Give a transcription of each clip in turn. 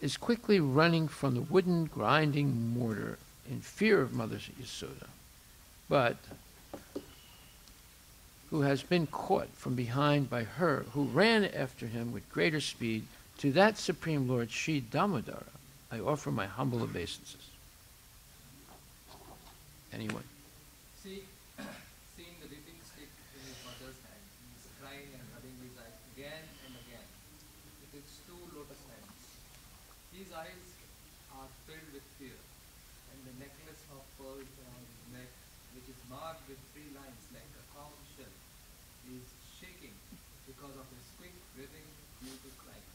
is quickly running from the wooden grinding mortar in fear of Mother Yasoda, but who has been caught from behind by her, who ran after him with greater speed, to that Supreme Lord Sri Damodara, I offer my humble obeisances. Anyone? See, seeing the dipping stick in his mother's hand, he is crying and rubbing his eyes again and again with his two lotus hands. His eyes are filled with fear, and the necklace of pearls around his neck, which is marked with three lines like a conch shell, is shaking because of his quick breathing due to crying.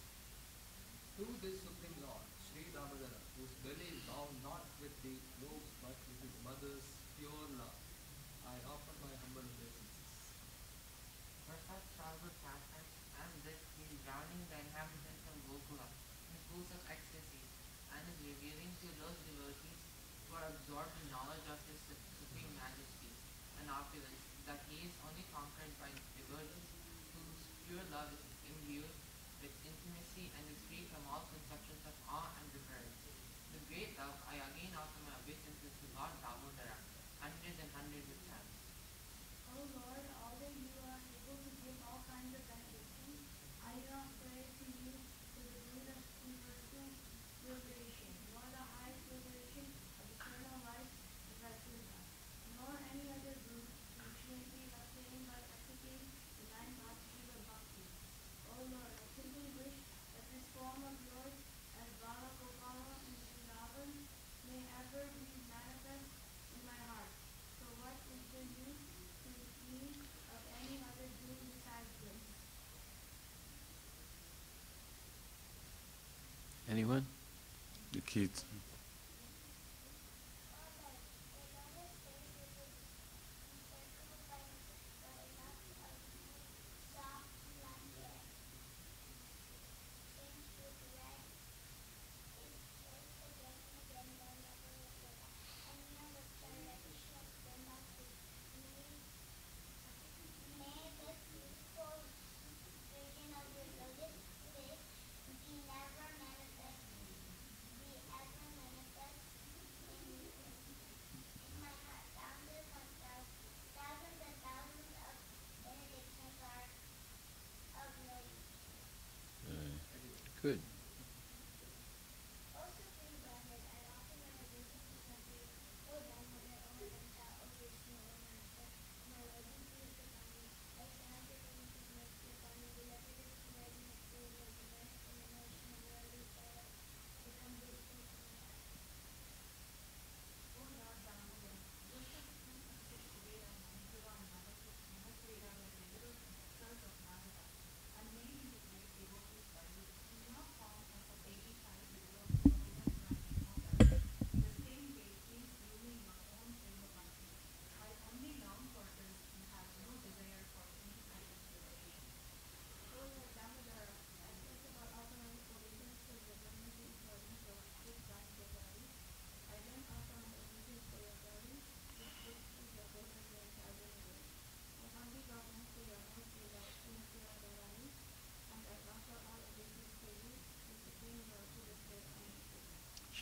To this Supreme Lord, Sri Damodara, whose belly is bound not with the ropes but with his mother's pure love, I offer my humble obeisances. For such childhood pastimes as this, he is drowning the inhabitants of Gokula in pools of ecstasy and is revealing to those devotees in knowledge of his supreme majesty and opulence that he is only conquered by devotees whose pure love is imbued with intimacy and is free from all conceptions of awe and reverence. With great love, I again offer my obeisances to Lord Damodara, hundreds and hundreds of times. O Lord, although you are able to give all kinds of benedictions, I do not pray to you for the boon of universal liberation, nor the highest liberation of eternal life of Vaikuntha, nor any other boon which may be obtained by executing the nine processes of bhakti. O Lord, I simply wish that this form of yours as Bala Gopala and Vrindavan may ever be manifest in my heart. So what is the use to me of any other boon besides this? Anyone? The kids. Good.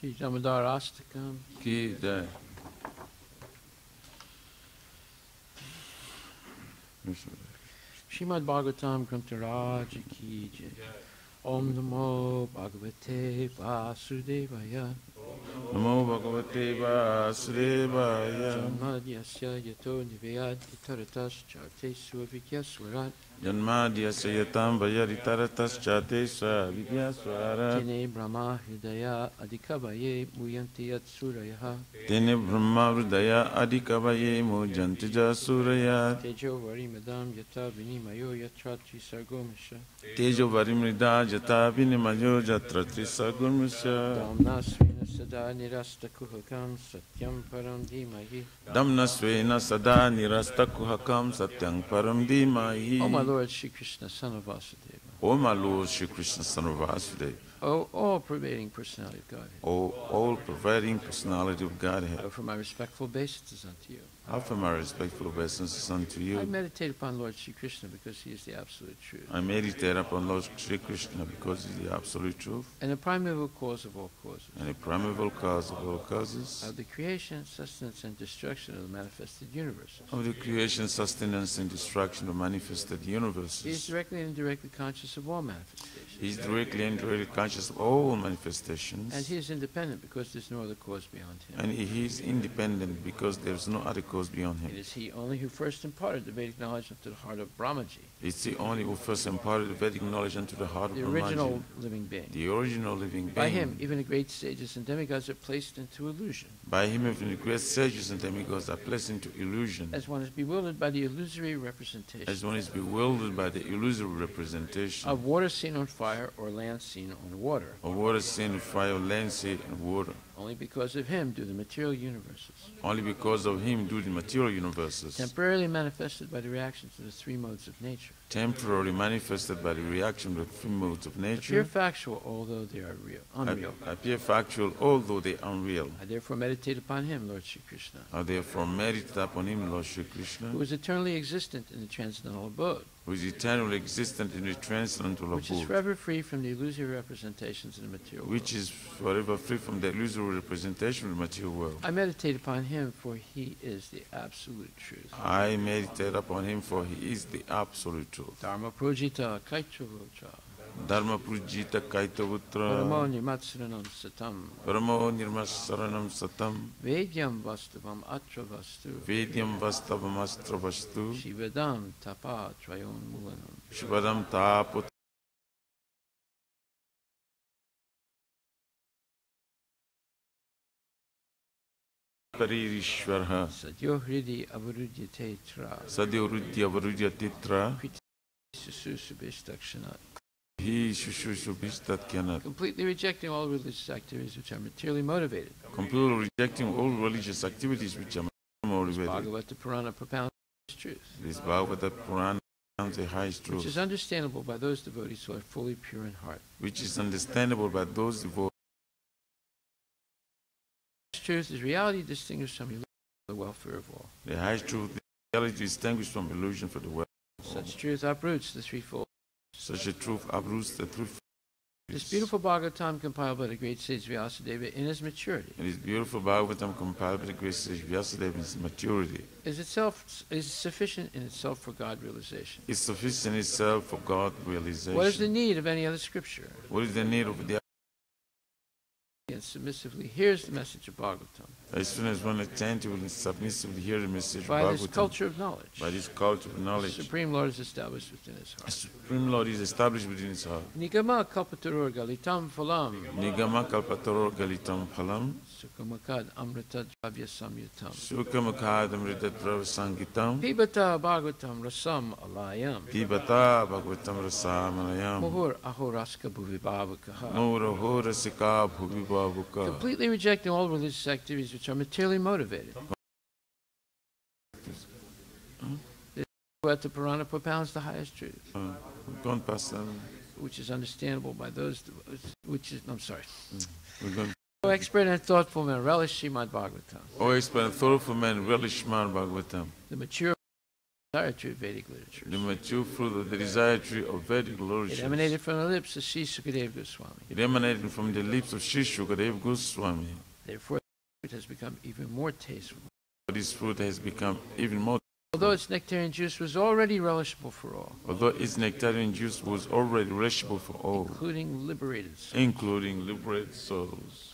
Shri Damodar Astakam. Ki jai. Shrimad Bhagavatam Grantaraj Ki Jai. Om Namo Bhagavate Vasudevaya. नमो भगवते वासुदेवाय। जन्माद्यस्य यतो निवेयाति तरतश्चाते स्वविज्ञस्वरात् जन्माद्यस्य यतां स्वविज्ञस्वरात् तेने ब्रह्मा हृदया अधिकवये मुयन्ति यत्सूरयः। तेने ब्रह्मा हृदया अधिकवये मुयन्ति तेजो वरिमृदां यथा विनिमयो यत्र तेजो वरिमृदा यथा विनिमयो यत्र त्रिसर्गोमिष jata vinimayo jatra trisagurmusya. Damna Svena Sada Nirasta Kuhakam Satyam Param Dhimahi. Damna svena sada nirasta kuhakam satyang param dhimahi. O my Lord Shri Krishna, son of Vasudeva. O my Lord Shri Krishna, son of Vasudeva. O all pervading personality of Godhead. O all pervading personality of I Godhead. offer my respectful obeisances unto you. Offer my respectful obeisances unto you, I meditate upon Lord Sri Krishna because he is the absolute truth I meditate upon Lord Sri Krishna because he is the absolute truth and the primeval cause of all causes. and the primeval cause of all causes Of the creation, sustenance, and destruction of the manifested universes. of the creation, sustenance, and destruction of manifested universes. He is directly and indirectly conscious of all manifestations. He is directly and directly conscious of all manifestations. And he is independent because there's no other cause beyond him. And he is independent because there is no other cause beyond him. It is he only who first imparted the Vedic knowledge into the heart of Brahmaji, It's the only who first imparted the Vedic knowledge into the heart of the original living being. the original living being. By him, even the great sages and demigods are placed into illusion, By him, even the great sages and demigods are placed into illusion, as one is bewildered by the illusory representation as one is bewildered by the illusory representation of water seen on fire or land seen on water. of water seen on fire, land, seen on water. Only because of him do the material universes, Only because of him do the material universes, temporarily manifested by the reactions of the three modes of nature, temporarily manifested by the reaction of the three modes of nature appear factual although they are real, unreal. appear factual, although they are unreal. I therefore meditate upon him, Lord Sri Krishna, I therefore meditate upon him, Lord Shri Krishna, who is eternally existent in the transcendental abode, who is eternally existent in the transcendental which is forever free from the illusory representations in the material which world. is forever free from the illusory representation of the material world. I meditate upon him, for he is the absolute truth. I meditate upon him, for he is the absolute truth. Kaitso. Dharmapurjita Kaitavatra. Dharmapurjita Kaitavatra. Paramo Nirmatsaranam Satam. Paramo Nirmatsaranam Satam. Vedyam Vastavam Atra Vastu. Vedyam Vastavam Astra Vastu. Shivadam Tapa Trayon Mulanam. Shivadam Tapo Parishvarha. Sadyo Hridi Avarudya Tetra. Sadyo Hridi Avarudya Tetra. Titra, sususubhishtakshanat. He Shushusubhistatyanat, Completely rejecting all religious activities which are materially motivated. completely rejecting all religious activities which are materially motivated. Bhagavata Purana propounds this truth, This Bhagavata Purana is the highest truth. which is understandable by those devotees who are fully pure in heart. which is understandable by those devotees. This truth is reality distinguished from illusion for the welfare of all. The highest truth, the reality distinguished from illusion for the world. Such truth uproots the threefold. Such a truth uproots the truth. This beautiful Bhagavatam compiled by the great sage Vyasadeva in his maturity This beautiful Bhagavatam compiled by the great sage Vyasadeva in its maturity. is itself is sufficient in itself for God realization. It's sufficient in itself for God realization. What is the need of any other scripture? What is the need of the And submissively hears the message of Bhagavatam as soon as one attentively and submissively hear the message of by this culture of knowledge. by this culture of knowledge, The Supreme Lord is established within his heart. the. Supreme Lord is established within his heart. Nigama kalpatarur galitam phalam Nigama kalpataro galitam phalam, sukamakad amrita dravya samyutam sukamakadam ridadrava sangitam, pibata bhagavatam rasam alayam pibata bhagavatam rasamanayam, muhur ahoraska bhuvibhavakaha mura hora sika bhuvibavuka. completely rejecting all religious activities which are materially motivated. Bhagavata Purana propounds the highest truth, Uh, we've gone past that. which is understandable by those, which is, I'm sorry. Gone. O expert and thoughtful men relish Srimad Bhagavatam, O expert and thoughtful man, relish oh, man Bhagavatam, the mature desire true Vedic literature. the mature fruit of the desire tree of Vedic It literature. emanated from the lips of Sri Sukadeva Goswami. It emanated from the lips of Sri Shukadev Goswami. Therefore, it has become even more tasteful. This fruit has become even more, Although its nectarian juice was already relishable for all, although its nectarian juice was already relishable for all, including liberated souls. including liberated souls.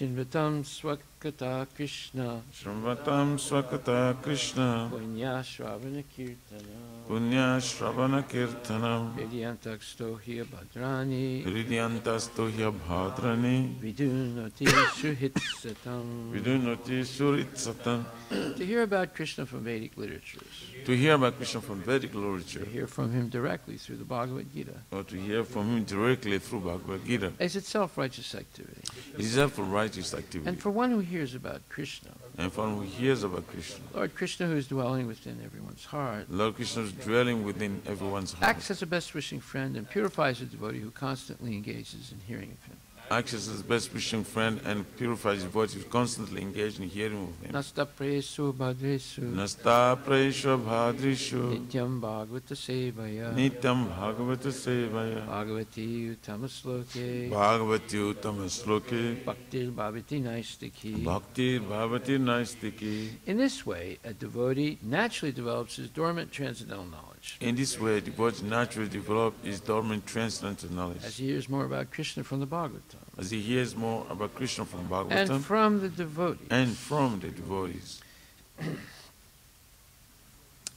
Shin Betam, soit Swakata Krishna. Shramvatam Swakata Krishna, Punya Shravana Kirtana Punya Shravana Kirtanam, Vidyantaksto Hiya Bhadrani. Hridyantasto Bhadrani, Vidunati Suhitsatam. Vidunoti Surit Satan. To hear about Krishna from Vedic literatures, To hear about Krishna from Vedic literature. to hear from him directly through the Bhagavad Gita, or to hear from him directly through Bhagavad Gita, is itself righteous activity. it is helpful righteous activity. And for one who hears about Krishna, And for one who hears about Krishna, Lord Krishna, who is dwelling within everyone's heart, Lord Krishna is dwelling within everyone's heart. acts as a best wishing friend and purifies a devotee who constantly engages in hearing of him. Acts as his best wishing friend and purifies devotees constantly engaged in hearing of him. Nasta presu bhadresu Nasta Praisha Bhadrishu Nityam Bhagavata Sevaya. Nityam Bhagavata Sevaya. Bhagavati Uttamasloke Bhagavati Uttama Sloke. Bhaktir Bhavati Naistiki. Bhakti Bhavati Naistiki. In this way, a devotee naturally develops his dormant transcendental knowledge. In this way, devotee naturally develops his dormant transcendental knowledge. As he hears more about Krishna from the Bhagavatam As he hears more about Krishna from and from the devotee, and from the devotees,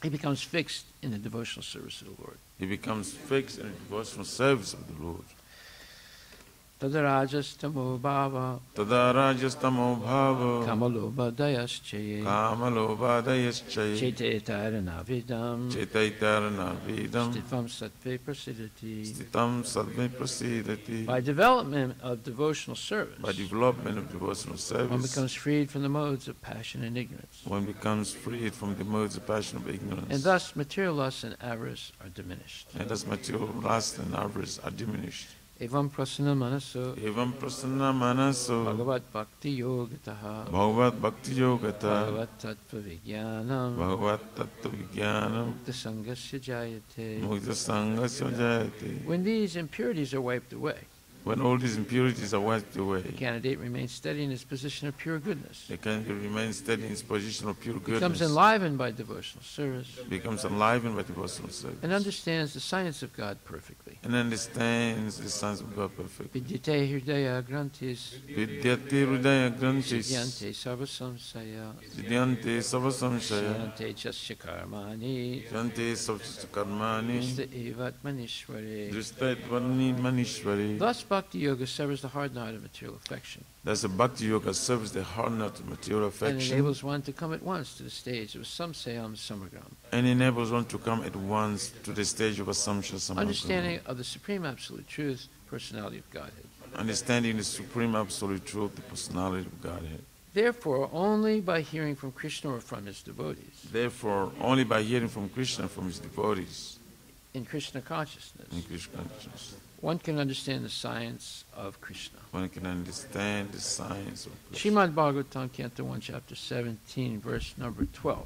he becomes fixed in the devotional service of the Lord. he becomes fixed in the devotional service of the Lord. Tadarajas tamo bhava Tada rajastamo bhava kamalobhadayaschaye chete taranavidam chetaitarana vidam stifam sattve prasidati. stitam sadme prasidati. By development of devotional service, By development of devotional service. one becomes freed from the modes of passion and ignorance, one becomes freed from the modes of passion of ignorance. and thus material lust and avarice are diminished. and thus material lust and avarice are diminished. Manaso Evam prasanna manaso bhagavat bhakti yogataha bhagavat bhakti yogata bhagavat tattva vijnanam bhagavat tattva vijnanam mukta sangasya jayate. mukta sangasya jayate. When these impurities are wiped away, When all these impurities are wiped away, the candidate remains steady in his position of pure goodness. the candidate remains steady in his position of pure goodness. Becomes enlivened by devotional service becomes enlivened by devotional service, and understands the science of God perfectly. And understands the sons of God perfectly. Vidyate hridaya grantis. Vidyate hridaya grantis, siddhyante sarva samsaya. Vidyante savasamshaya, siddhyante chasya karmani. Vidyante savchita karmani, Krista evat manishwari. Thus, bhakti yoga severs the hard knot of material affection Thus, the bhakti yoga serves the hard nut of material and enables one to come at once to the stage. Of samsayam samagram, and enables one to come at once to the stage of assumption, understanding of the supreme absolute truth, personality of Godhead. understanding the supreme absolute truth, the personality of Godhead. Therefore, only by hearing from Krishna or from his devotees. Therefore, only by hearing from Krishna and from his devotees. In Krishna consciousness, in Krishna consciousness, one can understand the science of Krishna. one can understand the science of Krishna. Srimad Bhagavatam, Canto 1, Chapter 17, verse number 12.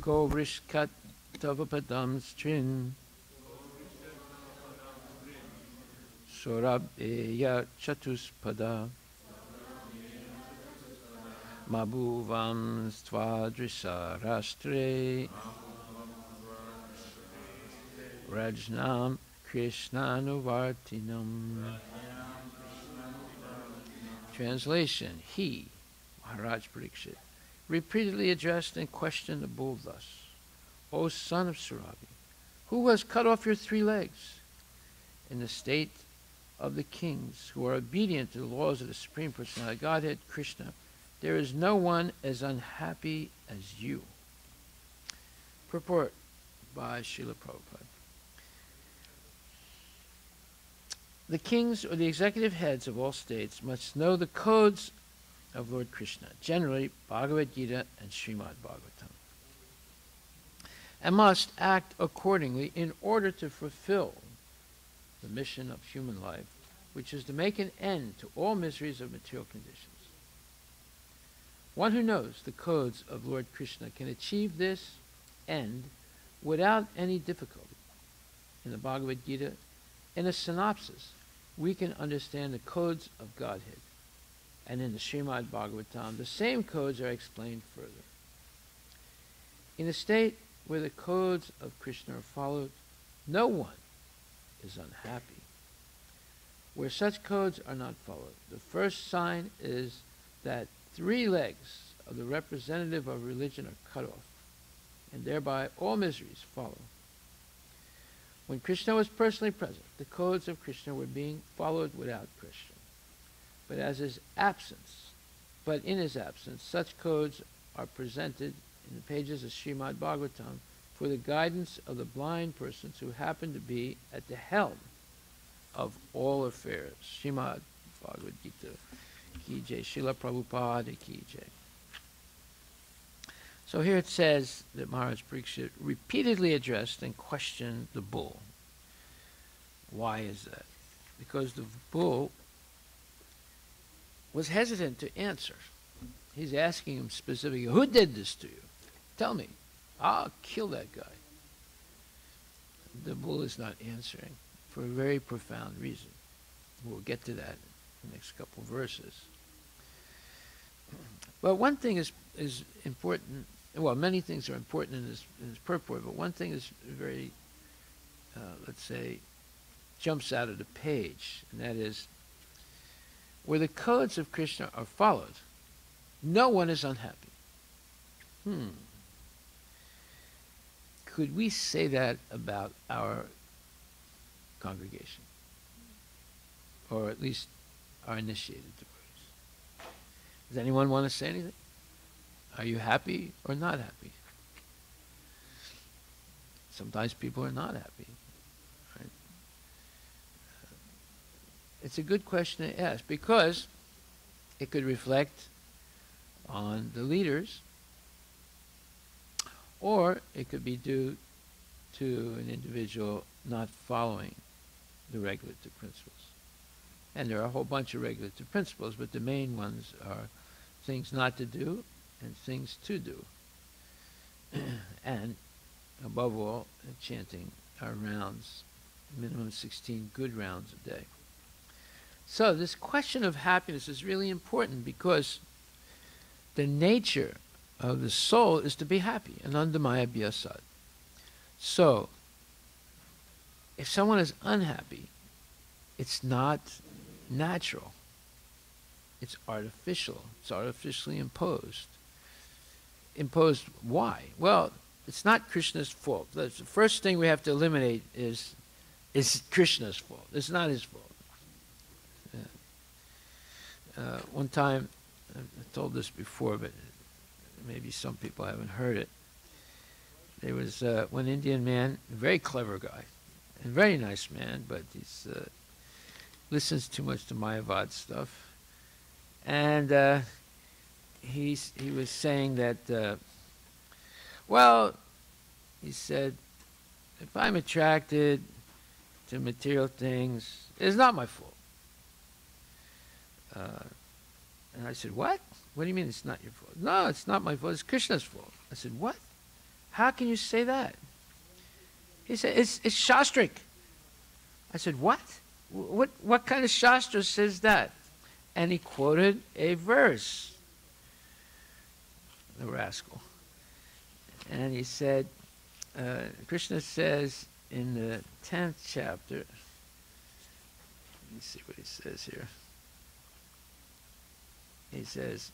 Go vrishkat tavapadam strin Sorabheya chatuspada Mabhuvam stvadrisarastre Rajnam Krishnanuvartinam Translation He, Maharaj Parikshit, repeatedly addressed and questioned the bull thus O son of Surabhi, who has cut off your three legs? In the state of the kings who are obedient to the laws of the Supreme Personality Godhead, Krishna, there is no one as unhappy as you. Purport by Srila Prabhupada. The kings or the executive heads of all states must know the codes of Lord Krishna, generally Bhagavad Gita and Srimad Bhagavatam, and must act accordingly in order to fulfill the mission of human life, which is to make an end to all miseries of material conditions. One who knows the codes of Lord Krishna can achieve this end without any difficulty. In the Bhagavad Gita, in a synopsis, we can understand the codes of Godhead. And in the Srimad Bhagavatam, the same codes are explained further. In a state where the codes of Krishna are followed, no one is unhappy. Where such codes are not followed, the first sign is that three legs of the representative of religion are cut off, and thereby all miseries follow. When Krishna was personally present, the codes of Krishna were being followed without Krishna. But as his absence, but in his absence, such codes are presented in the pages of Srimad Bhagavatam for the guidance of the blind persons who happen to be at the helm of all affairs. Srimad Bhagavad Gita, Ki Jai, Srila Prabhupada, Ki Jai. So here it says that Maharaj Pariksit repeatedly addressed and questioned the bull. Why is that? Because the bull was hesitant to answer. He's asking him specifically, Who did this to you? Tell me. I'll kill that guy. The bull is not answering for a very profound reason. We'll get to that in the next couple verses. But one thing is, is important. Well, many things are important in this, in this purport, but one thing is very, uh, let's say, jumps out of the page, and that is where the codes of Krishna are followed, no one is unhappy. Hmm. Could we say that about our congregation? Or at least our initiated devotees? Does anyone want to say anything? Are you happy or not happy? Sometimes people are not happy. Right? Uh, it's a good question to ask because it could reflect on the leaders or it could be due to an individual not following the regulative principles. And there are a whole bunch of regulative principles, but the main ones are things not to do and things to do. and above all, chanting our rounds, minimum 16 good rounds a day. So this question of happiness is really important because the nature of the soul is to be happy, anandamaya bhyasad. So, if someone is unhappy, it's not natural. It's artificial. It's artificially imposed. Imposed why? Well, it's not Krishna's fault. The first thing we have to eliminate is is Krishna's fault. It's not his fault. Uh, one time, I told this before, but maybe some people haven't heard it. There was uh, one Indian man, a very clever guy, a very nice man, but he uh, listens too much to Mayavad stuff. And uh, he's, he was saying that, uh, well, he said, if I'm attracted to material things, it's not my fault. Uh, and I said, what? What do you mean it's not your fault? No, it's not my fault. It's Krishna's fault. I said, what? How can you say that? He said, it's, it's Shastric. I said, what? What, what kind of Shastra says that? And he quoted a verse. The rascal. And he said, uh, Krishna says in the 10th chapter, let me see what he says here. He says,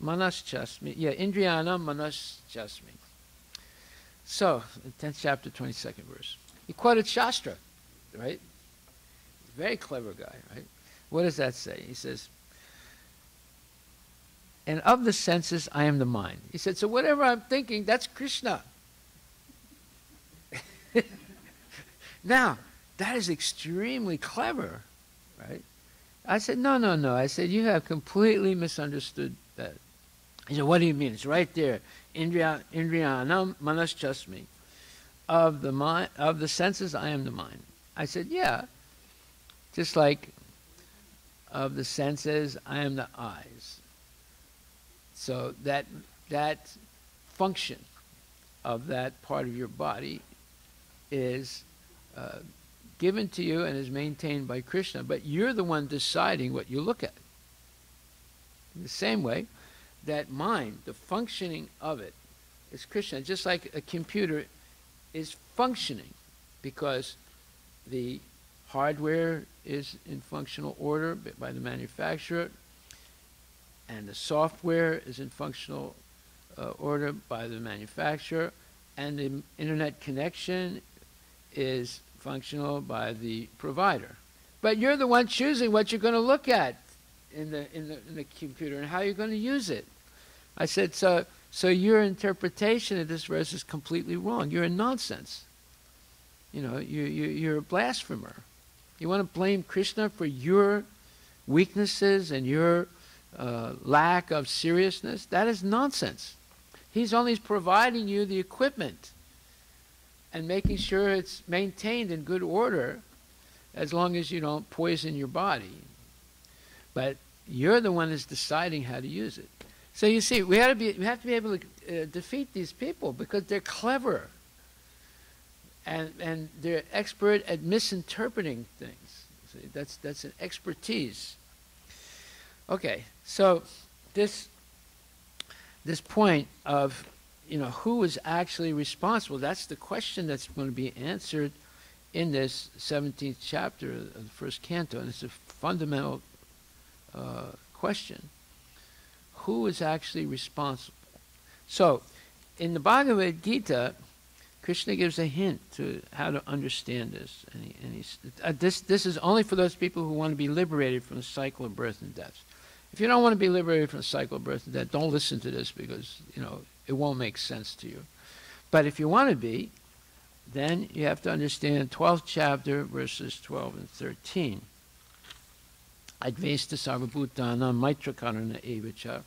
Manas Chasmi. Yeah, Indriyana Manas Chasmi. So, 10th chapter, 22nd verse. He quoted Shastra, right? Very clever guy, right? What does that say? He says, and of the senses, I am the mind. He said, so whatever I'm thinking, that's Krishna. now, that is extremely clever, right? I said, no, no, no. I said, you have completely misunderstood that. He said, what do you mean? It's right there. Indriya, Indriyanam manaschasmi. Of the mind, of the senses, I am the mind. I said, yeah. Just like of the senses, I am the eyes. So that that function of that part of your body is uh, given to you and is maintained by Krishna, but you're the one deciding what you look at. In the same way, that mind, the functioning of it, is Krishna. Just like a computer is functioning because the hardware is in functional order by the manufacturer, and the software is in functional uh, order by the manufacturer, and the internet connection is functional by the provider. But you're the one choosing what you're going to look at in the, in the, in the computer and how you're going to use it. I said, so, so your interpretation of this verse is completely wrong. You're a nonsense. You know, you, you, you're a blasphemer. You want to blame Krishna for your weaknesses and your uh, lack of seriousness? That is nonsense. He's only providing you the equipment and making sure it's maintained in good order as long as you don't poison your body. But You're the one that's deciding how to use it. So you see, we, to be, we have to be able to uh, defeat these people because they're clever. And, and they're expert at misinterpreting things. See, that's, that's an expertise. Okay, so this, this point of, you know, who is actually responsible, that's the question that's going to be answered in this 17th chapter of the first canto. And it's a fundamental uh, question. Who is actually responsible? So, in the Bhagavad Gita, Krishna gives a hint to how to understand this. And, he, and uh, this, this is only for those people who want to be liberated from the cycle of birth and death. If you don't want to be liberated from the cycle of birth and death, don't listen to this because, you know, it won't make sense to you. But if you want to be, then you have to understand 12th chapter, verses 12 and 13. Advesta sarvabhutana maitrakarana evacha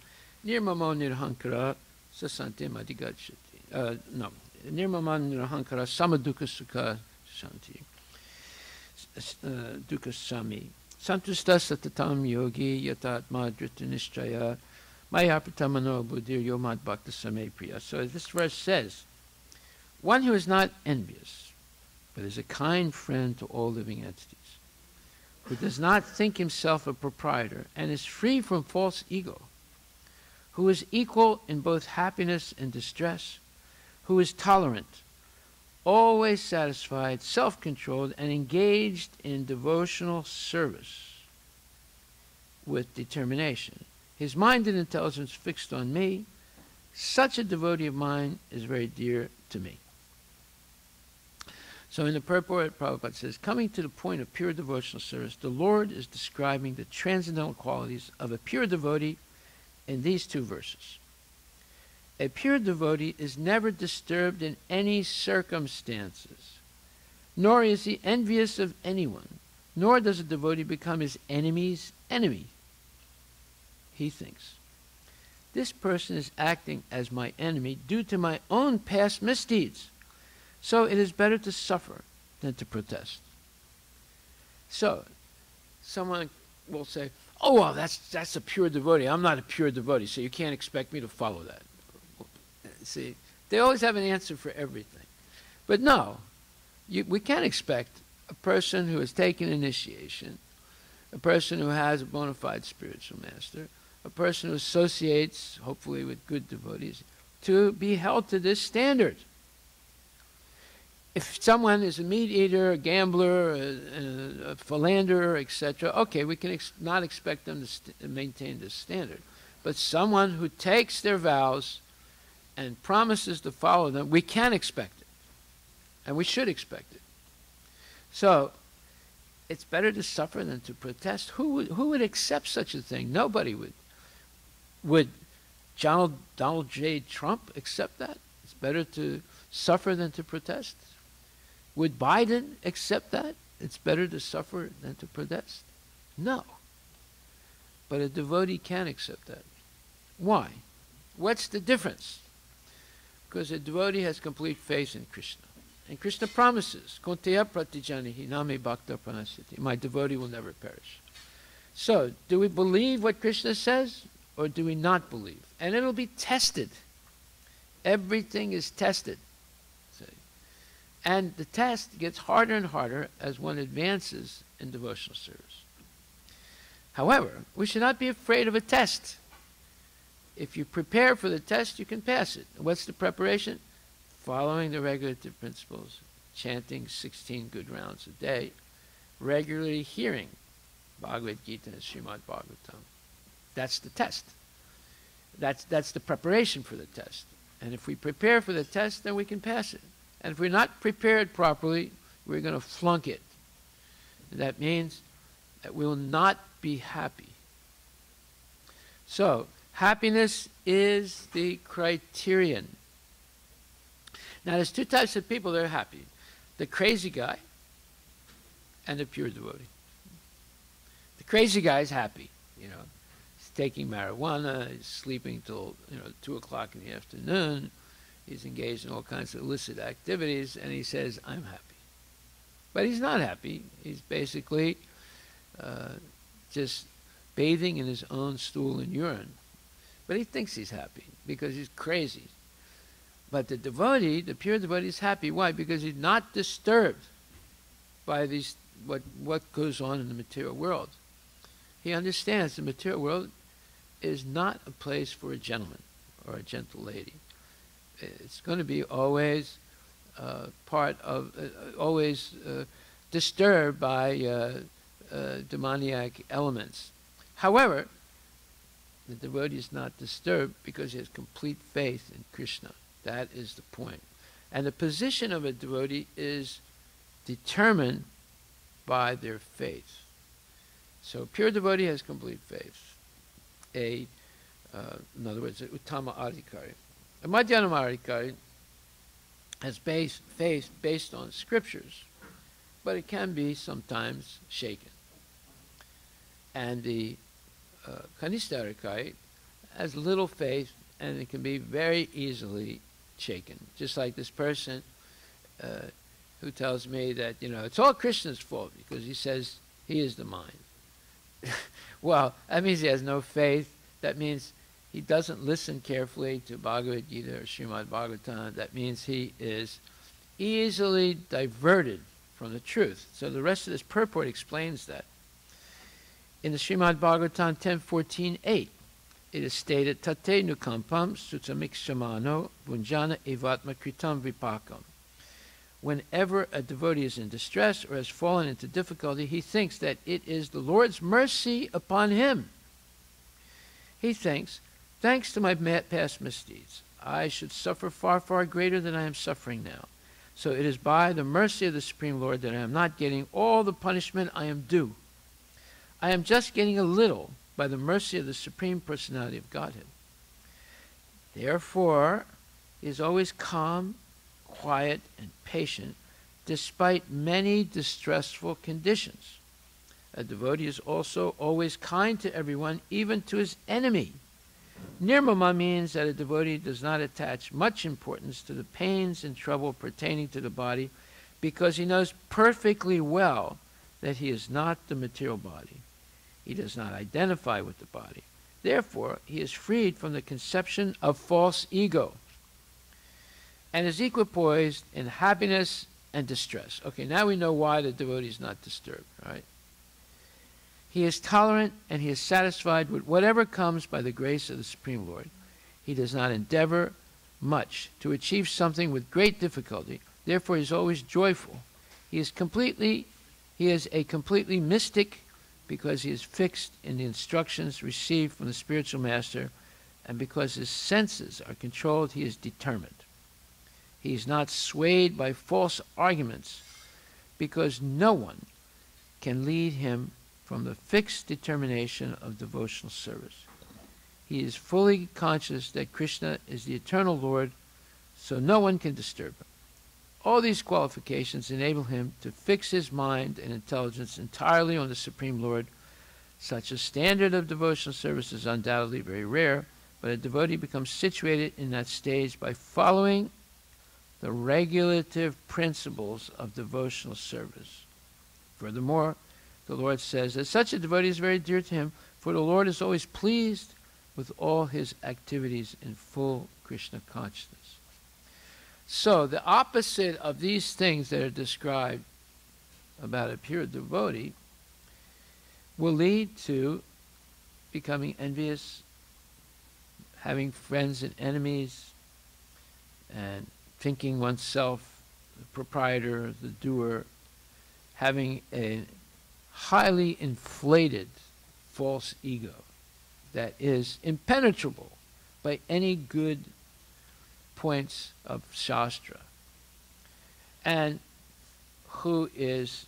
nirmamo nirhankara sasante madigachati. Uh, no, nirmamo nirhankara samadukha sukha shanti. Uh, sami. Santusta satatam yogi yatatma drita nishchaya mayapratamano buddhir yomad bhakta same. So this verse says, one who is not envious, but is a kind friend to all living entities who does not think himself a proprietor and is free from false ego, who is equal in both happiness and distress, who is tolerant, always satisfied, self controlled, and engaged in devotional service with determination. His mind and intelligence fixed on me, such a devotee of mine is very dear to me. So in the purport, Prabhupada says, coming to the point of pure devotional service, the Lord is describing the transcendental qualities of a pure devotee in these two verses. A pure devotee is never disturbed in any circumstances, nor is he envious of anyone, nor does a devotee become his enemy's enemy. He thinks, this person is acting as my enemy due to my own past misdeeds. So it is better to suffer than to protest. So, someone will say, "Oh, well, that's that's a pure devotee. I'm not a pure devotee, so you can't expect me to follow that." See, they always have an answer for everything, but no, you, we can't expect a person who has taken initiation, a person who has a bona fide spiritual master, a person who associates, hopefully, with good devotees, to be held to this standard if someone is a meat eater, a gambler, a, a philanderer, etc., okay, we can ex not expect them to st maintain this standard. But someone who takes their vows and promises to follow them, we can expect it. And we should expect it. So, it's better to suffer than to protest. Who would, who would accept such a thing? Nobody would. Would Donald, Donald J. Trump accept that? It's better to suffer than to protest? Would Biden accept that? It's better to suffer than to protest? No. But a devotee can accept that. Why? What's the difference? Because a devotee has complete faith in Krishna. And Krishna promises, Kaunteya pratijanihi name bhakta pranasiti. My devotee will never perish. So, do we believe what Krishna says or do we not believe? And it'll be tested. Everything is tested. And the test gets harder and harder as one advances in devotional service. However, we should not be afraid of a test. If you prepare for the test, you can pass it. What's the preparation? Following the regulative principles, chanting 16 good rounds a day, regularly hearing Bhagavad Gita and Srimad Bhagavatam. That's the test. That's, that's the preparation for the test. And if we prepare for the test, then we can pass it. And if we're not prepared properly, we're going to flunk it. And That means that we will not be happy. So, happiness is the criterion. Now, there's two types of people that are happy the crazy guy and the pure devotee. The crazy guy is happy, you know. He's taking marijuana, he's sleeping till, you know, 2 o'clock in the afternoon He's engaged in all kinds of illicit activities, and he says, I'm happy. But he's not happy. He's basically uh, just bathing in his own stool and urine. But he thinks he's happy because he's crazy. But the devotee, the pure devotee, is happy. Why? Because he's not disturbed by these what what goes on in the material world. He understands the material world is not a place for a gentleman or a gentle lady. It's going to be always uh, part of, uh, always uh, disturbed by uh, uh, demoniac elements. However, the devotee is not disturbed because he has complete faith in Krishna. That is the point. And the position of a devotee is determined by their faith. So pure devotee has complete faith. A, uh, in other words, Uttama Adhikari. A Madhyama Adhikari has base, faith based on scriptures, but it can be sometimes shaken. And the uh, has little faith and it can be very easily shaken. Just like this person uh, who tells me that, you know, it's all Krishna's fault because he says he is the mind. well, that means he has no faith. That means he doesn't listen carefully to Bhagavad Gita or Srimad Bhagavatam. That means he is easily diverted from the truth. So the rest of this purport explains that. In the Srimad Bhagavatam 10.14.8, it is stated, Tate nukampam sutamik bunjana evatma kritam vipakam. Whenever a devotee is in distress or has fallen into difficulty, he thinks that it is the Lord's mercy upon him. He thinks, thanks to my past misdeeds, I should suffer far, far greater than I am suffering now. So it is by the mercy of the Supreme Lord that I am not getting all the punishment I am due. I am just getting a little by the mercy of the Supreme Personality of Godhead. Therefore, he is always calm, quiet, and patient despite many distressful conditions. A devotee is also always kind to everyone, even to his enemy. Nirmama means that a devotee does not attach much importance to the pains and trouble pertaining to the body because he knows perfectly well that he is not the material body. He does not identify with the body. Therefore, he is freed from the conception of false ego and is equipoised in happiness and distress. Okay, now we know why the devotee is not disturbed, right? He is tolerant and he is satisfied with whatever comes by the grace of the Supreme Lord. He does not endeavor much to achieve something with great difficulty. Therefore, he is always joyful. He is completely, he is a completely mystic because he is fixed in the instructions received from the spiritual master, and because his senses are controlled, he is determined. He is not swayed by false arguments, because no one can lead him from the fixed determination of devotional service. He is fully conscious that Krishna is the eternal Lord, so no one can disturb him. All these qualifications enable him to fix his mind and intelligence entirely on the Supreme Lord. Such a standard of devotional service is undoubtedly very rare, but a devotee becomes situated in that stage by following the regulative principles of devotional service. Furthermore, the Lord says that such a devotee is very dear to him, for the Lord is always pleased with all his activities in full Krishna consciousness. So, the opposite of these things that are described about a pure devotee will lead to becoming envious, having friends and enemies, and thinking oneself the proprietor, the doer, having a highly inflated false ego that is impenetrable by any good points of Shastra, and who is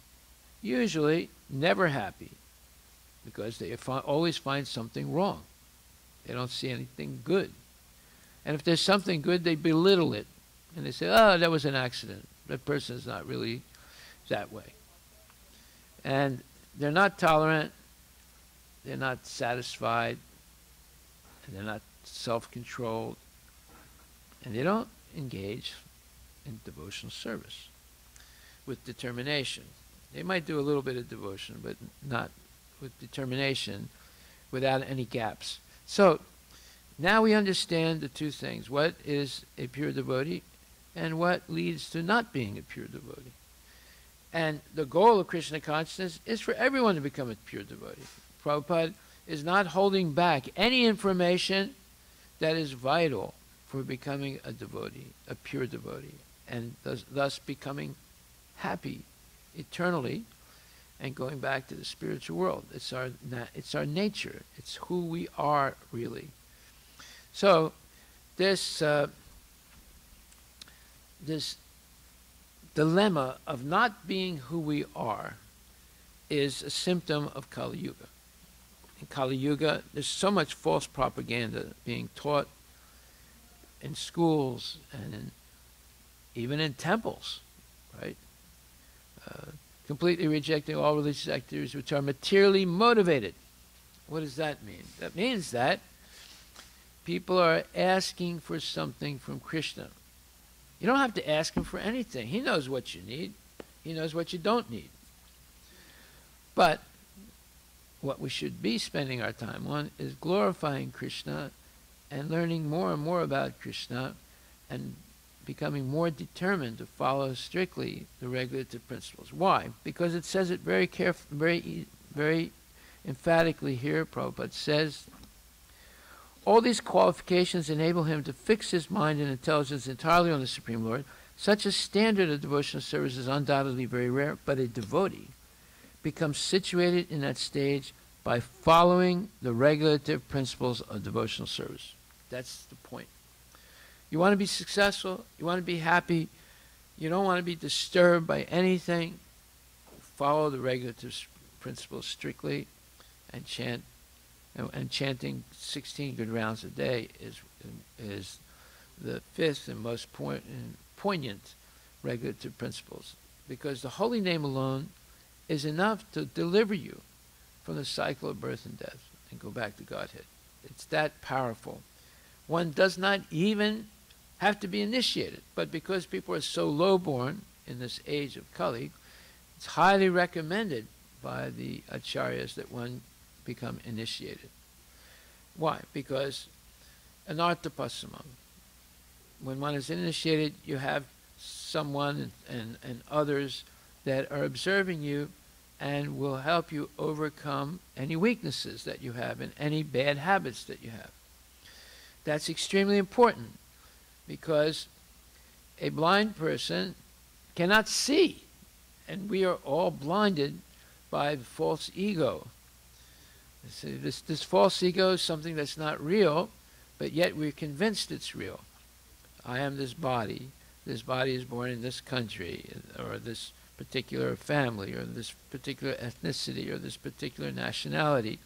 usually never happy because they always find something wrong. They don't see anything good. And if there's something good, they belittle it. And they say, oh, that was an accident. That person is not really that way. And they're not tolerant, they're not satisfied, they're not self controlled, and they don't engage in devotional service with determination. They might do a little bit of devotion, but not with determination, without any gaps. So now we understand the two things what is a pure devotee and what leads to not being a pure devotee. And the goal of Krishna consciousness is for everyone to become a pure devotee. Prabhupada is not holding back any information that is vital for becoming a devotee, a pure devotee, and thus, thus becoming happy eternally and going back to the spiritual world. It's our, it's our nature. It's who we are really. So this, uh, this dilemma of not being who we are is a symptom of Kali Yuga. In Kali Yuga, there's so much false propaganda being taught in schools and in, even in temples, right? Uh, completely rejecting all religious activities which are materially motivated. What does that mean? That means that people are asking for something from Krishna. You don't have to ask him for anything. He knows what you need. He knows what you don't need. But what we should be spending our time on is glorifying Krishna and learning more and more about Krishna and becoming more determined to follow strictly the regulative principles. Why? Because it says it very carefully, very, very emphatically here. Prabhupada says all these qualifications enable him to fix his mind and intelligence entirely on the Supreme Lord. Such a standard of devotional service is undoubtedly very rare, but a devotee becomes situated in that stage by following the regulative principles of devotional service. That's the point. You want to be successful, you want to be happy, you don't want to be disturbed by anything. Follow the regulative principles strictly and chant and chanting 16 good rounds a day is is the fifth and most poignant regulative principles because the holy name alone is enough to deliver you from the cycle of birth and death and go back to Godhead. It's that powerful. One does not even have to be initiated, but because people are so low-born in this age of Kali, it's highly recommended by the acharyas that one become initiated. Why? Because anarthopasamam. When one is initiated, you have someone and, and, and others that are observing you and will help you overcome any weaknesses that you have and any bad habits that you have. That's extremely important because a blind person cannot see, and we are all blinded by false ego. This, this false ego is something that's not real, but yet we're convinced it's real. I am this body. This body is born in this country, or this particular family, or this particular ethnicity, or this particular nationality.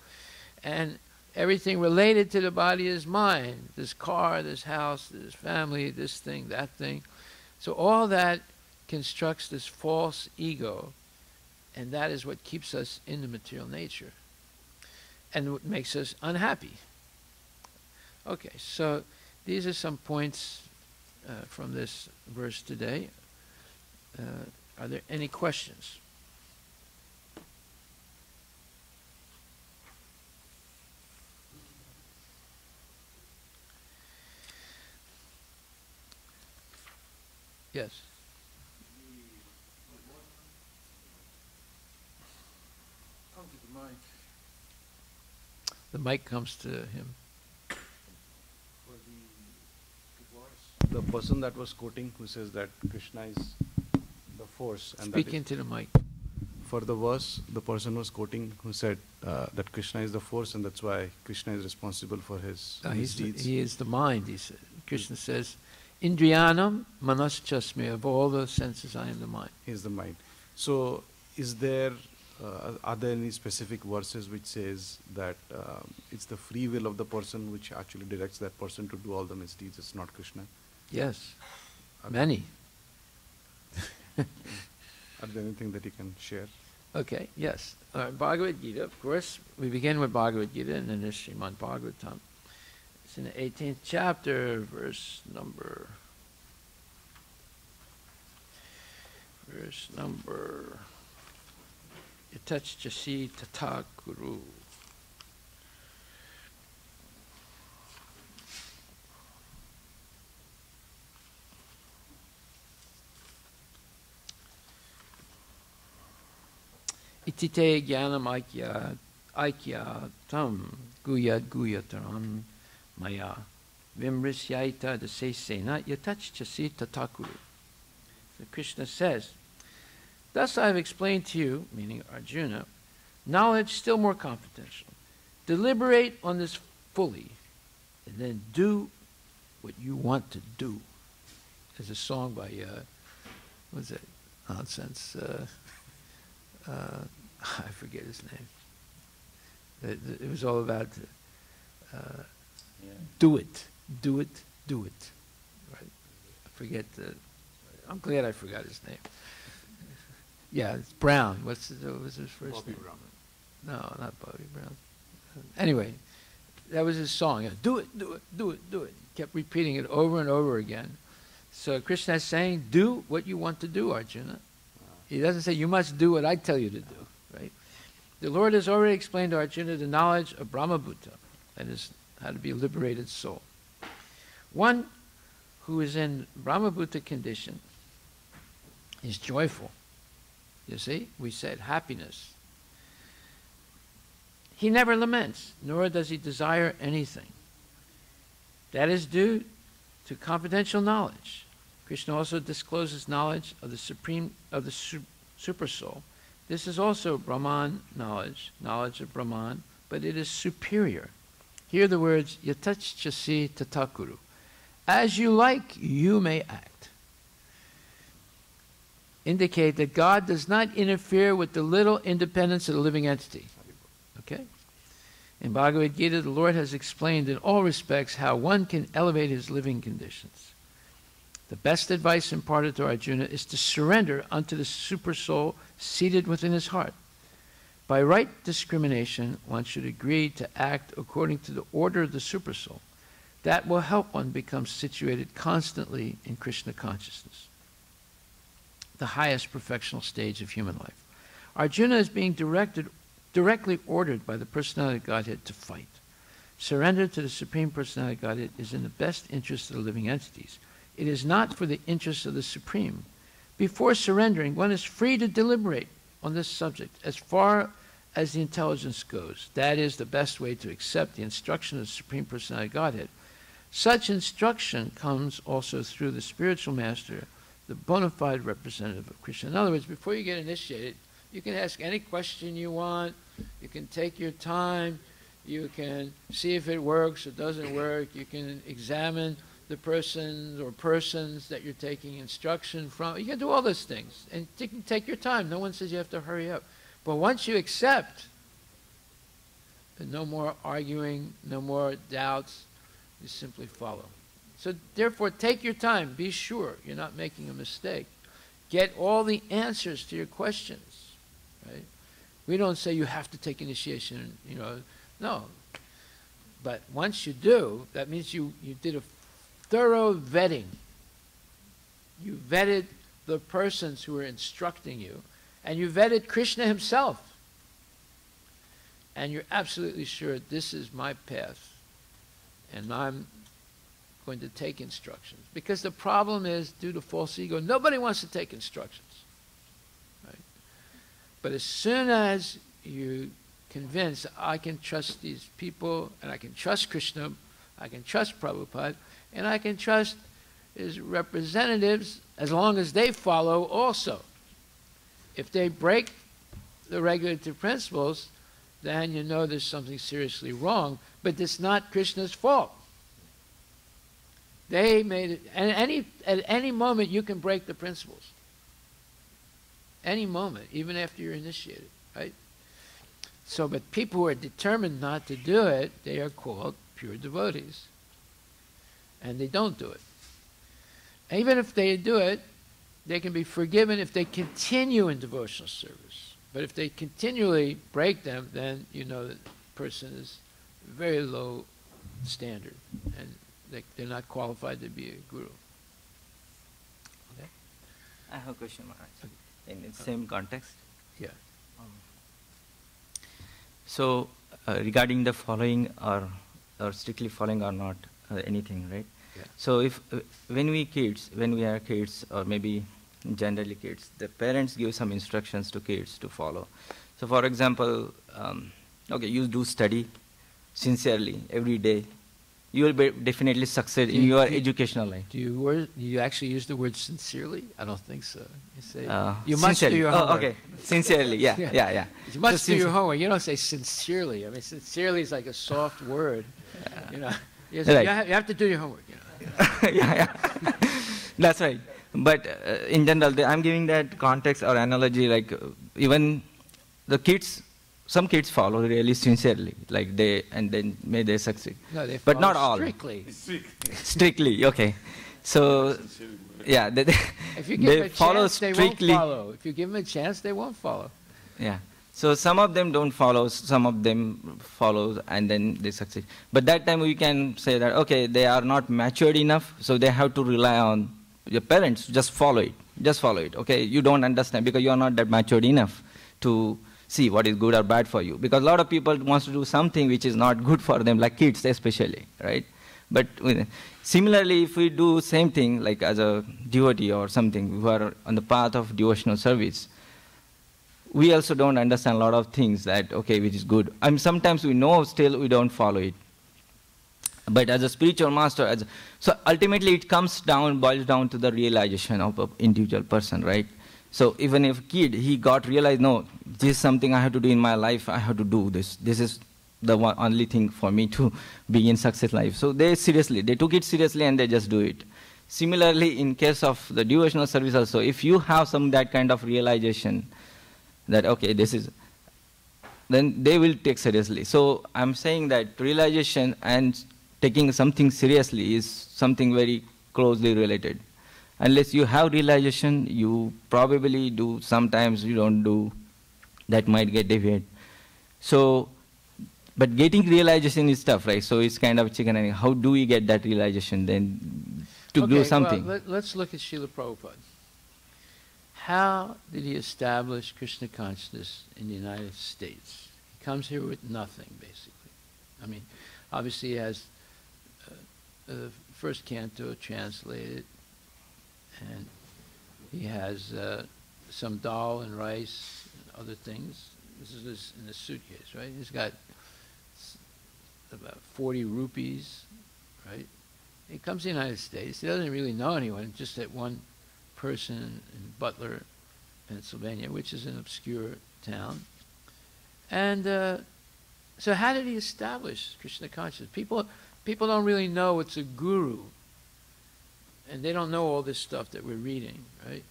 And everything related to the body is mine this car, this house, this family, this thing, that thing. So all that constructs this false ego, and that is what keeps us in the material nature and what makes us unhappy. Okay, so these are some points uh, from this verse today. Uh, are there any questions? Yes. The mic. The mic comes to him. The, person that was quoting who says that Krishna is force and Speak into the mic. for the verse the person was quoting who said uh, that Krishna is the force and that's why Krishna is responsible for his Uh, he's the, he is the mind. He said. Krishna says, "Indriyanam manaschasmi." Of all the senses, I am the mind. He is the mind. So is there uh, are there any specific verses which says that um, it's the free will of the person which actually directs that person to do all the misdeeds? It's not Krishna. Yes, many. are there anything that you can share? Okay, yes. Bhagavad Gita, of course. We begin with Bhagavad Gita and then there's Srimad Bhagavatam. It's in the 18th chapter, verse number. Verse number. Yatachasi tata guru. Tite Gyanam Aikya Aikya Tam Guyad Guyataram Maya Vimrisyaita Desesena Yatach Chasi Tatakuru. So Krishna says, Thus I have explained to you, meaning Arjuna, knowledge still more confidential. Deliberate on this fully, and then do what you want to do. There's a song by, uh, what's it? nonsense? Uh, uh, I forget his name. It, it was all about uh, do it, do it, do it. Right? I forget the. I'm glad I forgot his name. Yeah, it's Brown. What's his, what was his first Bobby name? Brown. No, not Bobby Brown. Anyway, that was his song. Do it, do it, do it, do it. He kept repeating it over and over again. So Krishna is saying, do what you want to do, Arjuna. He doesn't say, you must do what I tell you to do, right? The Lord has already explained to Arjuna the knowledge of Brahmabhuta, that is, how to be a liberated soul. One who is in Brahmabhuta condition is joyful. You see, we said happiness. He never laments, nor does he desire anything. That is due to confidential knowledge. Krishna also discloses knowledge of the supreme of the su- super soul. This is also Brahman knowledge, knowledge of Brahman, but it is superior. Hear the words yatach chasi tatakuru. As you like, you may act. Indicate that God does not interfere with the little independence of the living entity. Okay? In Bhagavad Gita, the Lord has explained in all respects how one can elevate his living conditions. The best advice imparted to Arjuna is to surrender unto the super soul seated within his heart. By right discrimination, one should agree to act according to the order of the supersoul. That will help one become situated constantly in Krishna consciousness, the highest perfectional stage of human life. Arjuna is being directed, directly ordered by the personality of Godhead to fight. Surrender to the Supreme Personality of Godhead is in the best interest of the living entities. It is not for the interest of the Supreme. Before surrendering, one is free to deliberate on this subject as far as the intelligence goes. That is the best way to accept the instruction of the Supreme Personality Godhead. Such instruction comes also through the spiritual master, the bona fide representative of Krishna. In other words, before you get initiated, you can ask any question you want, you can take your time, you can see if it works or doesn't work, you can examine the person or persons that you're taking instruction from. You can do all those things. And you can take your time. No one says you have to hurry up. But once you accept, no more arguing, no more doubts, you simply follow. So therefore, take your time. Be sure you're not making a mistake. Get all the answers to your questions. Right? We don't say you have to take initiation. You know, no. But once you do, that means you, you did a thorough vetting. You vetted the persons who were instructing you, and you vetted Krishna himself. And you're absolutely sure this is my path, and I'm going to take instructions. Because the problem is, due to false ego, nobody wants to take instructions. Right? But as soon as you convince, I can trust these people, and I can trust Krishna, I can trust Prabhupada, and I can trust his representatives as long as they follow also. If they break the regulative principles, then you know there's something seriously wrong, but it's not Krishna's fault. They made it, and any, at any moment you can break the principles. Any moment, even after you're initiated, right? So, but people who are determined not to do it, they are called pure devotees. And they don't do it. Even if they do it, they can be forgiven if they continue in devotional service. But if they continually break them, then you know that the person is very low standard and they, they're not qualified to be a guru. Okay? I have a question, Maharaj. In the same context. Yeah. Um, so, uh, regarding the following or, or strictly following or not uh, anything, right? Yeah. So, if uh, when we kids, when we are kids, or maybe generally kids, the parents give some instructions to kids to follow. So, for example, um, okay, you do study sincerely every day, you will be definitely succeed in you- your you- educational life. Do you word, you actually use the word sincerely? I don't think so. You say Uh, you must do sincerely. your Oh, homework. okay, sincerely, yeah, Yeah. yeah, yeah. You must do your homework. You don't say sincerely. I mean, sincerely is like a soft word. You know, you, say, Right. you, have, you have to do your homework. You know. yeah, yeah. That's right. But uh, in general, the, I'm giving that context or analogy like uh, even the kids, some kids follow really sincerely, like they, and then may they succeed. No, they But not follow all. Strictly. Strictly, okay. So, yeah, they, If you give they them a follow chance, they won't follow. If you give them a chance, they won't follow. Yeah. So some of them don't follow, some of them follow, and then they succeed. But that time we can say that okay, they are not matured enough, so they have to rely on your parents. Just follow it. Just follow it. Okay, you don't understand because you are not that matured enough to see what is good or bad for you. Because a lot of people wants to do something which is not good for them, like kids especially, right? But similarly, if we do same thing, like as a devotee or something, who are on the path of devotional service, we also don't understand a lot of things that okay which is good. I mean, sometimes we know still we don't follow it. But as a spiritual master as so ultimately it comes down boils down to the realization of an individual person right? So even if kid he got realized no this is something i have to do in my life i have to do this. This is the one, only thing for me to be in success life. So they seriously they took it seriously and they just do it. Similarly in case of the devotional service also if you have some that kind of realization that okay this is then they will take seriously. So i'm saying that realization and taking something seriously is something very closely related. Unless you have realization you probably do sometimes you don't do that might get deviate. So but getting realization is tough right? So it's kind of chicken and egg. how do we get that realization then to okay, do something? Well, let, us look at Srila Prabhupada. How did he establish Krishna consciousness in the United States? He comes here with nothing, basically. I mean, obviously he has uh, the first canto translated, and he has uh, some dal and rice and other things. This is in a suitcase, right? He's got about 40 rupees, right? He comes to the United States. He doesn't really know anyone, just that one person in Butler, Pennsylvania, which is an obscure town. And uh, so, how did he establish Krishna consciousness? People, people don't really know it's a guru, and they don't know all this stuff that we're reading, right?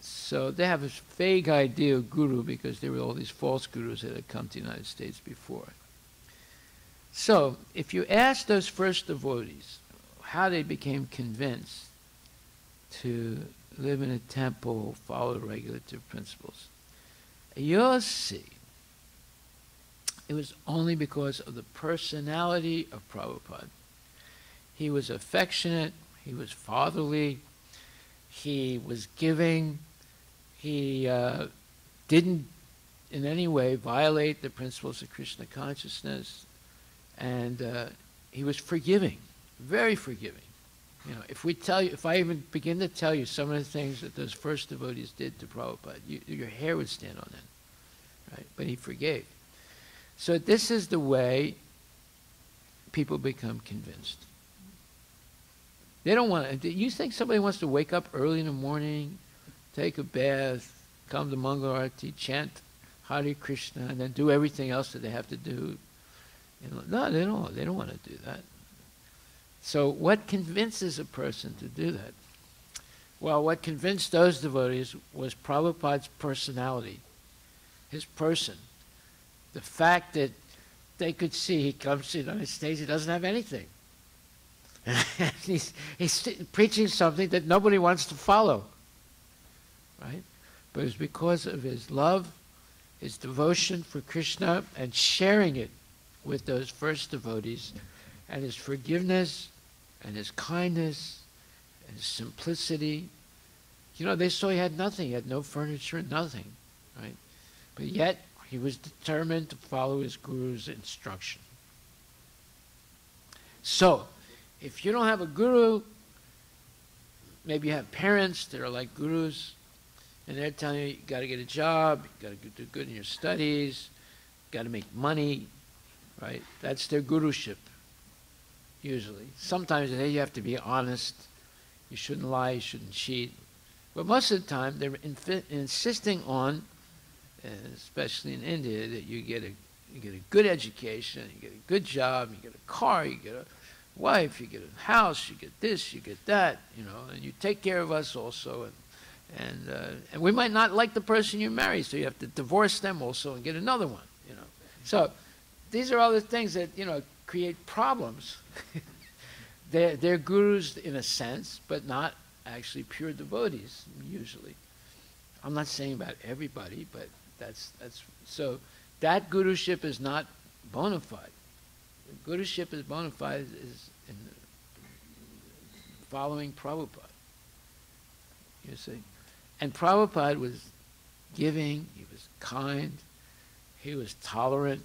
So they have a vague idea of guru because there were all these false gurus that had come to the United States before. So, if you ask those first devotees how they became convinced to live in a temple, follow regulative principles, you'll see it was only because of the personality of Prabhupada. He was affectionate, he was fatherly, he was giving, he uh, didn't in any way violate the principles of Krishna consciousness and uh, he was forgiving, very forgiving. You know, if we tell you, if I even begin to tell you some of the things that those first devotees did to Prabhupada, you, your hair would stand on end, right? But he forgave. So this is the way people become convinced. They don't want to. You think somebody wants to wake up early in the morning, take a bath, come to Mangalarti, chant Hare Krishna, and then do everything else that they have to do no, they don't. They don't want to do that. So, what convinces a person to do that? Well, what convinced those devotees was Prabhupada's personality, his person. The fact that they could see he comes to the United States, he doesn't have anything. he's, he's preaching something that nobody wants to follow. Right? But it's because of his love, his devotion for Krishna, and sharing it with those first devotees, and his forgiveness, and his kindness, and his simplicity. You know, they saw he had nothing. He had no furniture, and nothing, right? But yet, he was determined to follow his guru's instruction. So, if you don't have a guru, maybe you have parents that are like gurus, And they're telling you, you got to get a job, you got to do good in your studies, got to make money, right? That's their guruship, usually. Sometimes they you have to be honest. You shouldn't lie, you shouldn't cheat. But most of the time, they're infi- insisting on, especially in India, that you get a you get a good education, you get a good job, you get a car, you get a wife, you get a house, you get this, you get that, you know, and you take care of us also, and and uh, and we might not like the person you marry, so you have to divorce them also and get another one, you know. So these are all the things that you know create problems. they're they're gurus in a sense, but not actually pure devotees usually. I'm not saying about everybody, but that's that's so that guruship is not bona fide. Guruship is bona fide is in following Prabhupada. You see? And Prabhupada was giving, he was kind, he was tolerant,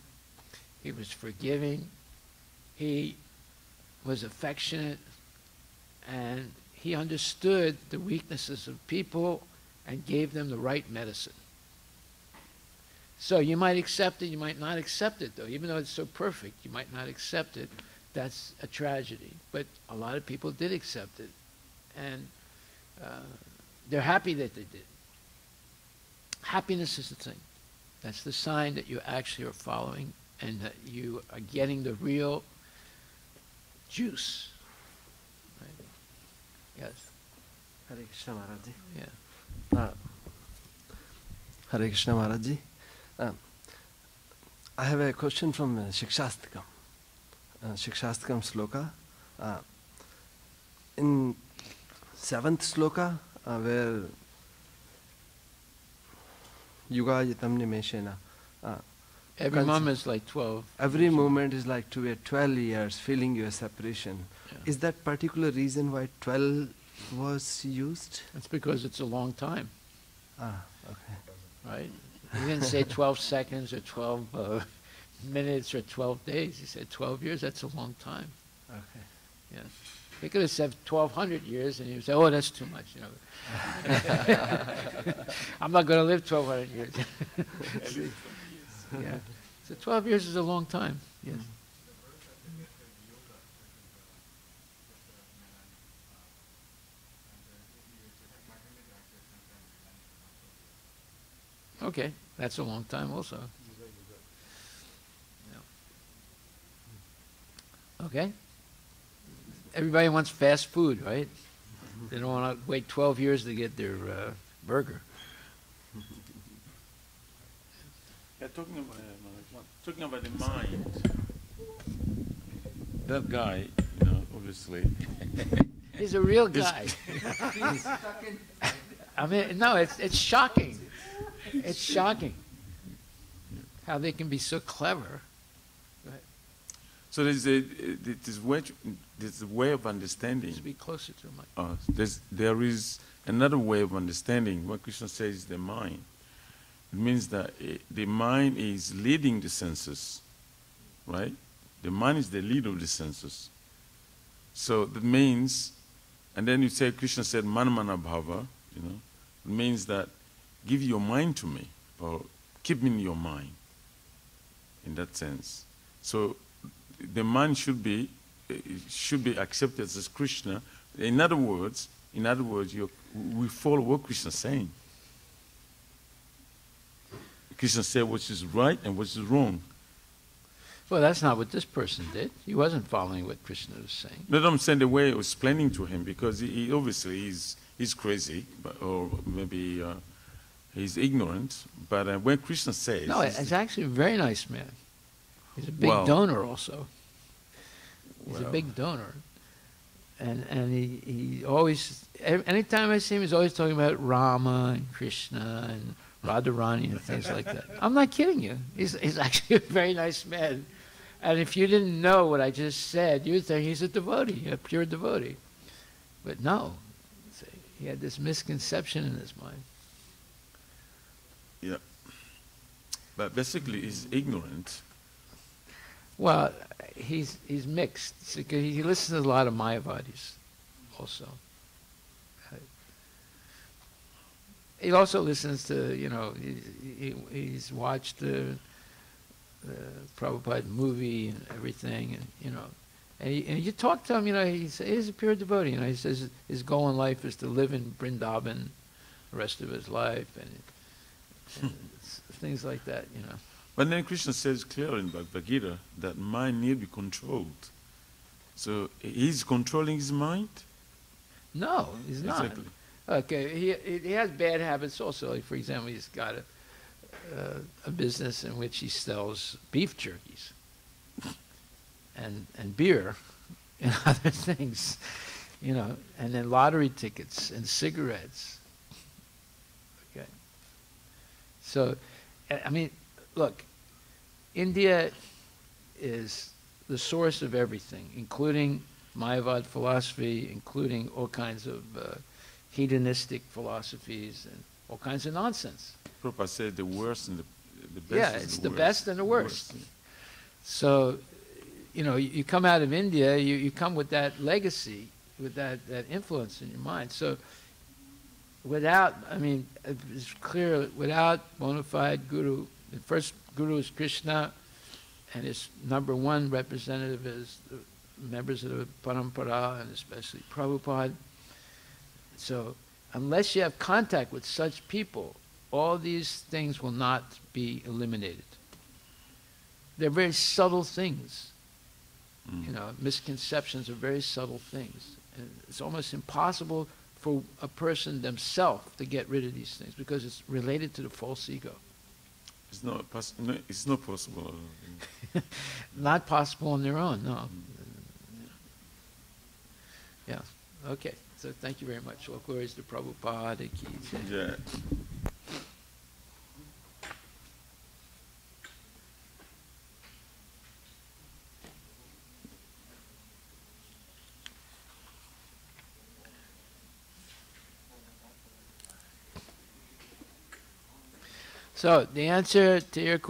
he was forgiving, he was affectionate, and he understood the weaknesses of people and gave them the right medicine. So you might accept it, you might not accept it, though. Even though it's so perfect, you might not accept it. That's a tragedy. But a lot of people did accept it. And uh, they're happy that they did. Happiness is the thing. That's the sign that you actually are following and that you are getting the real juice. Right? Yes. Hare Krishna Maharaj ji. Yeah. Uh, Hare Krishna Maharaj ji. Uh, I have a question from uh, Shikshashtakam. Uh, Shikshashtakam sloka. Uh, in seventh sloka, uh, where Yuga Yitamni Meshena, uh, Every moment is like 12. every moment is like to a 12 years, feeling your separation. Yeah. Is that particular reason why 12 was used? That's because it's a long time, Ah, okay. right? He didn't say 12 seconds or 12 uh, minutes or 12 days. He said 12 years. That's a long time. Okay. Yeah. He could have said 1,200 years, and he would say, "Oh, that's too much." You know, I'm not going to live 1,200 years. yeah. So 12 years is a long time. Yes. Okay, that's a long time also. Yeah. Okay. Everybody wants fast food, right? They don't want to wait 12 years to get their uh, burger. Yeah, talking about, uh, talking about the mind. That guy, you know, obviously. He's a real guy. He's stuck in. I mean, no, it's, it's shocking. It's shocking how they can be so clever. So there's a there's way there's a way of understanding. Just be closer to my. Uh, there's, there is another way of understanding. What Krishna says is the mind. It means that eh, the mind is leading the senses, right? The mind is the leader of the senses. So that means, and then you say Krishna said manmana bhava, you know, it means that give your mind to me, or keep me in your mind. In that sense, so the mind should be eh, should be accepted as Krishna. In other words, in other words, you we follow what Krishna is saying. Krishna said what is right and what is wrong. Well, that's not what this person did. He wasn't following what Krishna was saying. Let them send away explaining to him because he, he obviously he's he's crazy, but, or maybe uh, he's ignorant. But uh, when Krishna says, No, he's actually a very nice man. He's a big Well- donor also. He's a big donor. And and he, he always, anytime I see him, he's always talking about Rama and Krishna and Radharani and things like that. I'm not kidding you. He's, he's actually a very nice man. And if you didn't know what I just said, you'd think he's a devotee, a pure devotee. But no, See, he had this misconception in his mind. yeah, but basically he's ignorant. Well, he's he's mixed. He listens to a lot of Mayavadis, also. He also listens to, you know, he, he, he's watched the, the Prabhupada movie and everything, and, you know, and, he, and you talk to him, you know, he's, he's a pure devotee, you know, he says his goal in life is to live in Vrindavan the rest of his life, and, hmm. and things like that, you know. But then Krishna says clearly in Bhagavad Gita that mind need to be controlled. So he's controlling his mind? No, he's not. Exactly. Okay, he, he has bad habits also. Like for example, he's got a, uh, a business in which he sells beef jerkies and, and beer and other things, you know, and then lottery tickets and cigarettes. Okay. So, I mean, look, India is the source of everything, including Mayavad philosophy, including all kinds of uh, hedonistic philosophies and all kinds of nonsense. Prabhupada said the worst and the, the best Yeah, it's the, the worst. best and the worst. yeah. So, you know, you, you come out of India, you, you come with that legacy, with that, that influence in your mind. So, without, I mean, it's clear, without bona fide guru, the first guru is Krishna, and his number one representative is the members of the Parampara, and especially Prabhupada. So, unless you have contact with such people, all these things will not be eliminated. They're very subtle things. Mm. You know, misconceptions are very subtle things. And it's almost impossible for a person themselves to get rid of these things because it's related to the false ego. It's not, pos- no, it's not possible. Not possible on their own, no. Yeah, okay. So thank you very much. All glories to Prabhupada. Yeah. So the answer to your question.